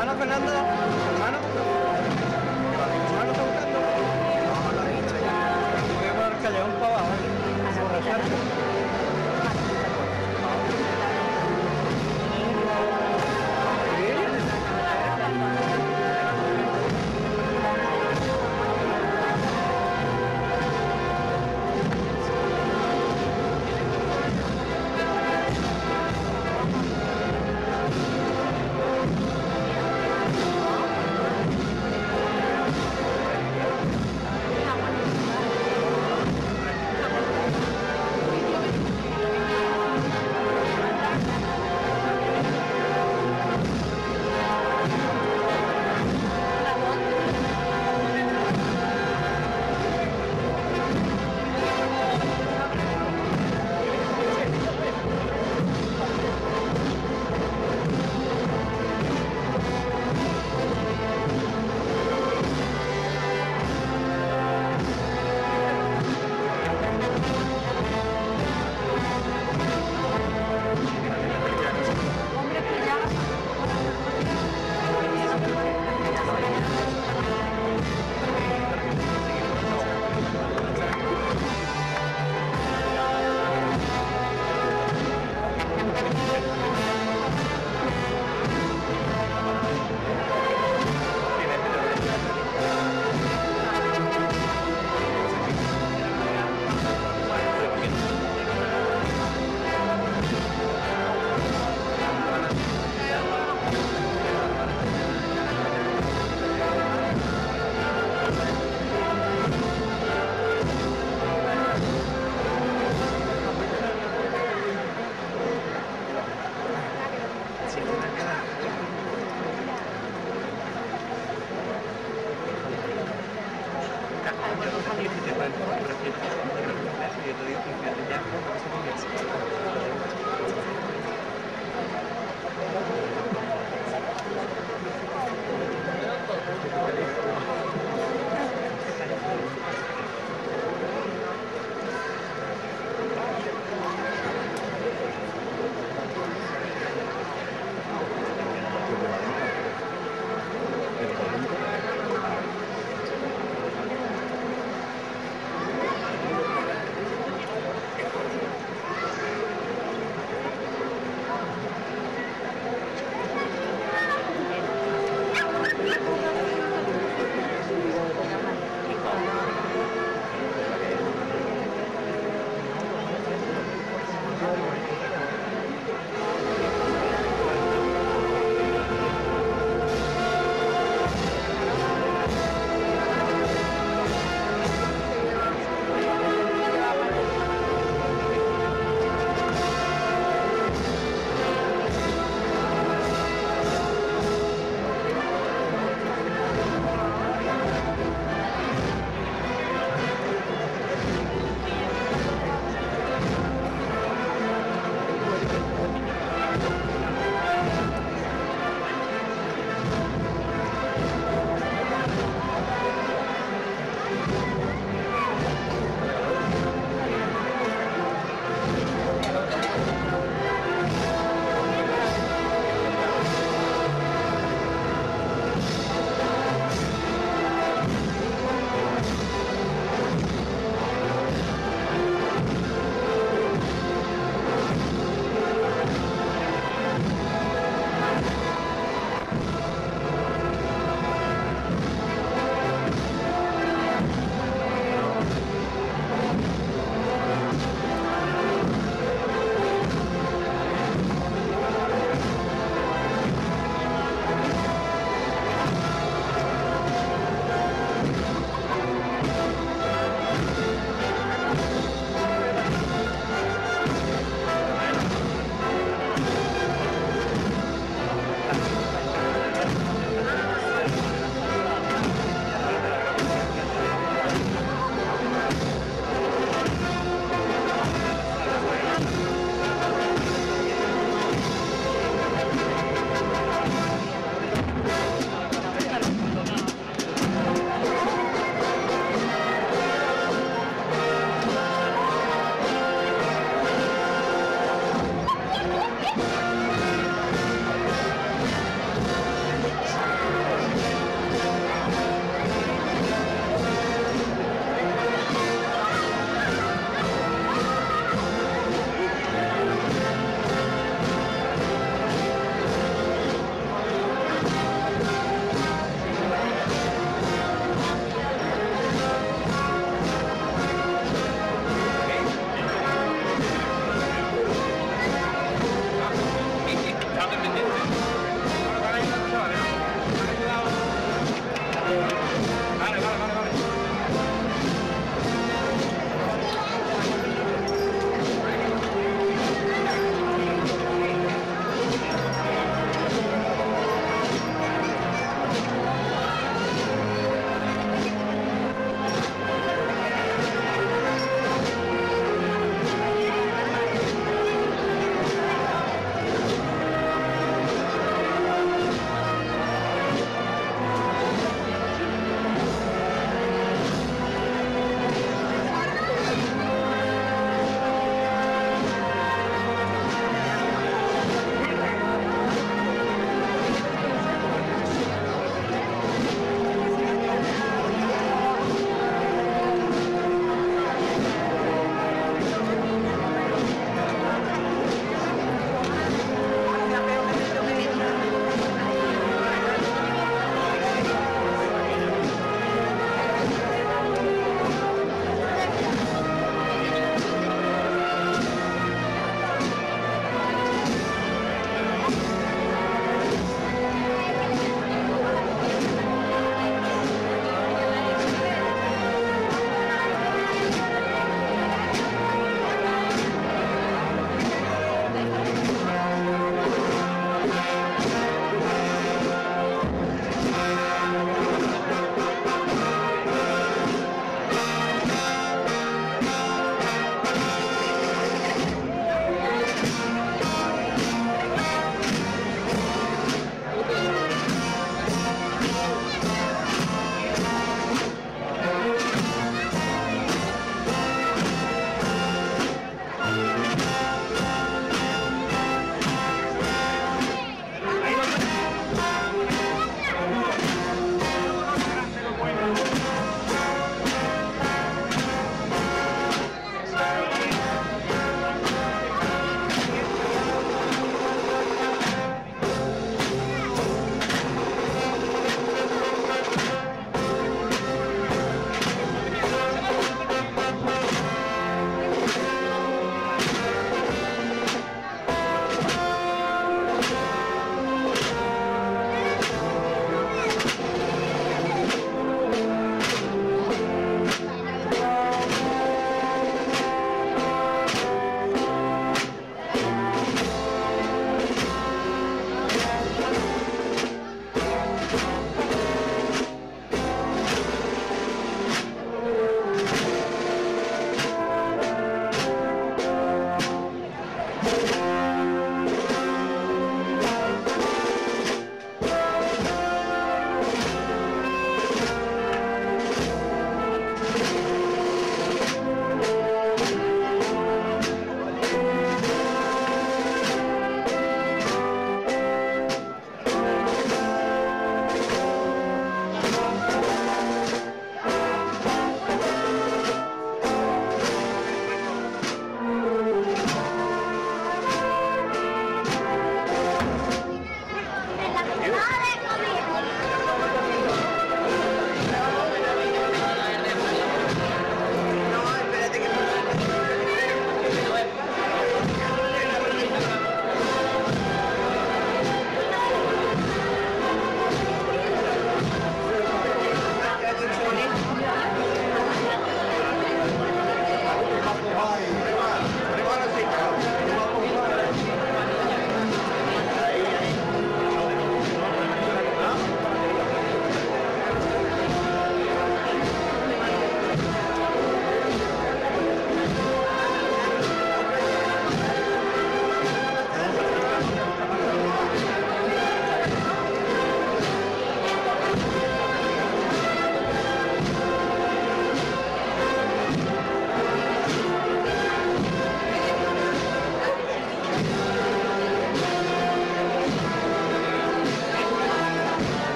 hermano Fernando, hermano, hermano está buscando. Voy por el callejón para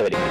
Severino.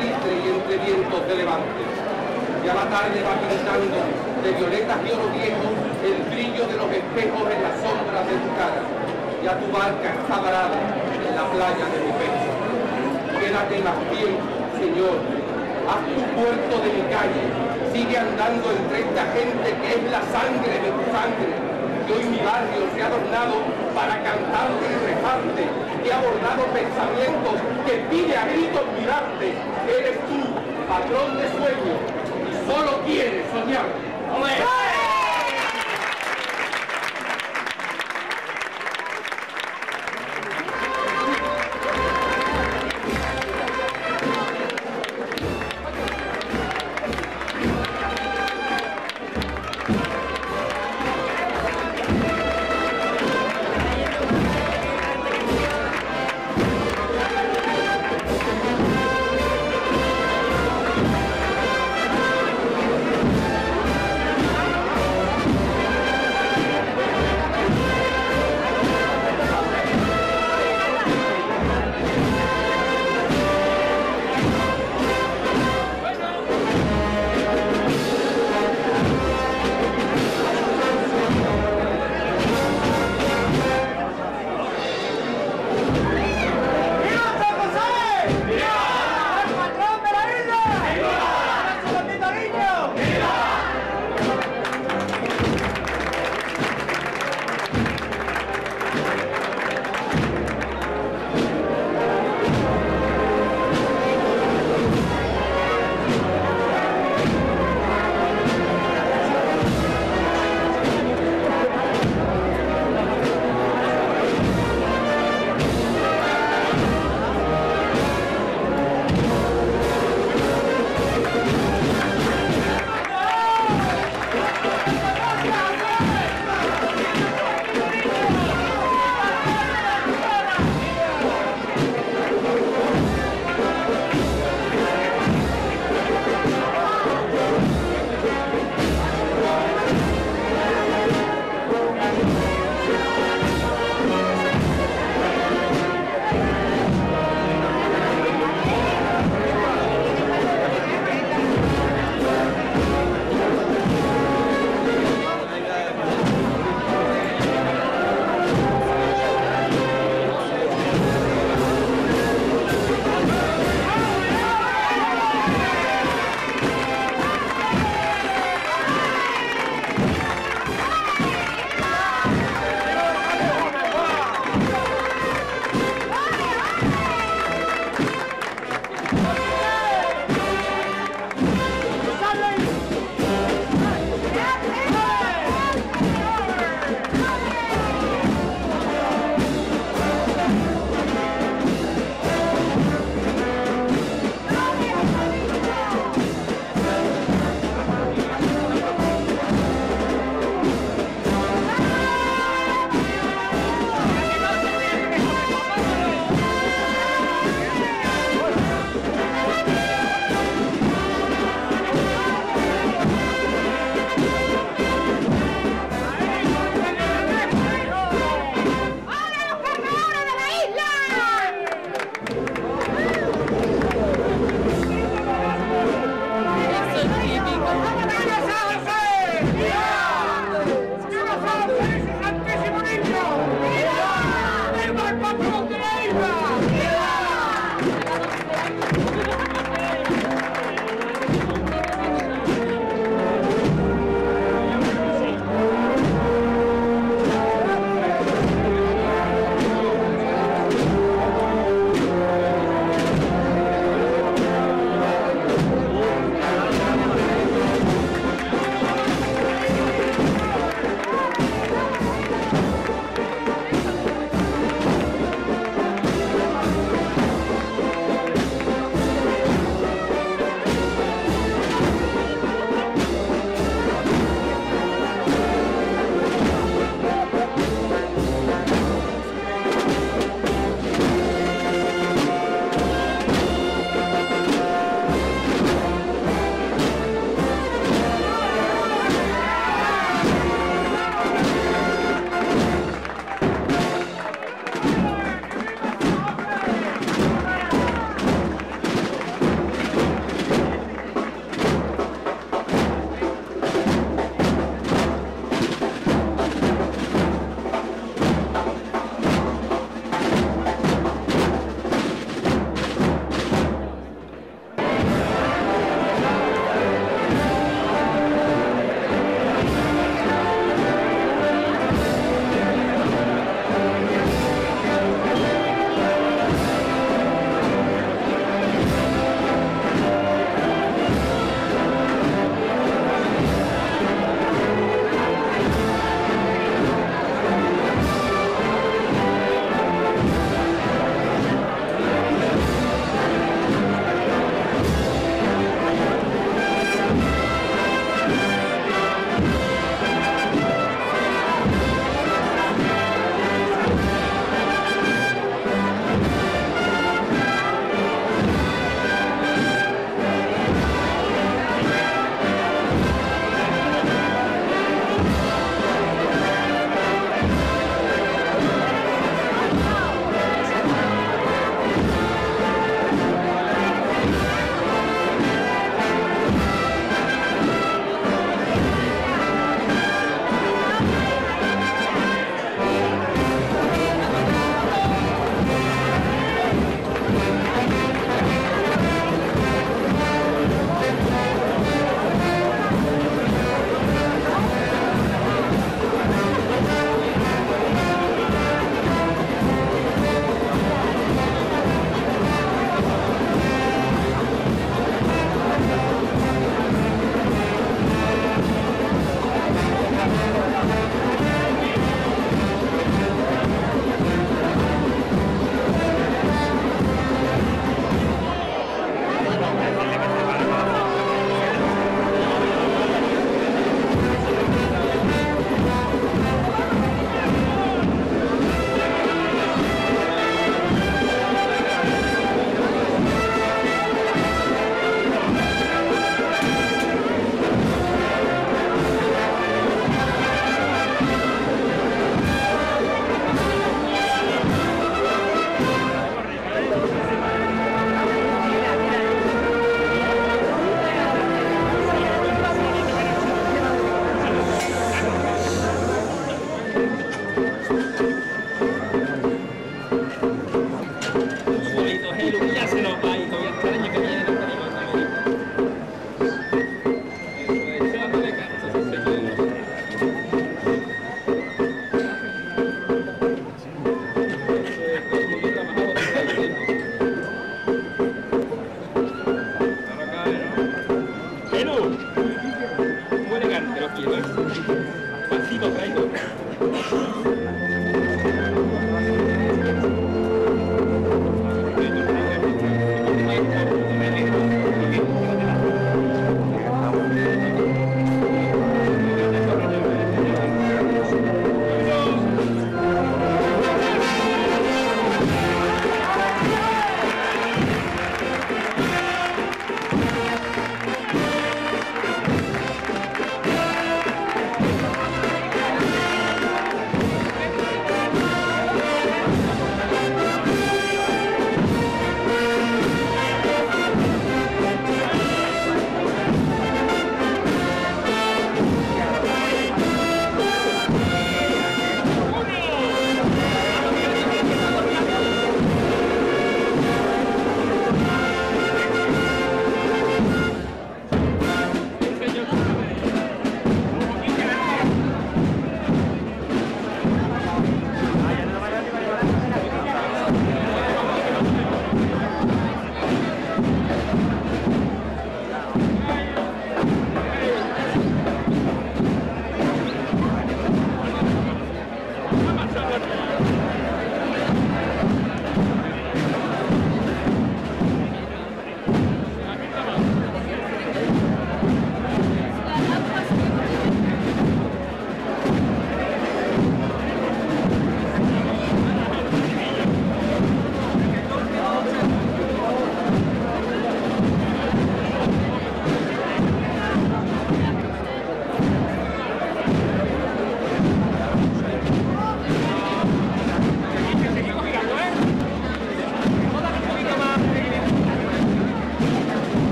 Y entre vientos de levante. Ya la tarde va pintando de violetas y oro viejo el brillo de los espejos en las sombras de tu cara. Ya tu barca está varada en la playa de mi pecho. Quédate más tiempo, Señor. Haz tu puerto de mi calle. Sigue andando entre esta gente que es la sangre de tu sangre. Que hoy mi barrio se ha adornado para cantarte y rezarte. Que ha abordado pensamientos que pide a gritos mirarte. Eres tú, patrón de sueños, y solo quieres soñar.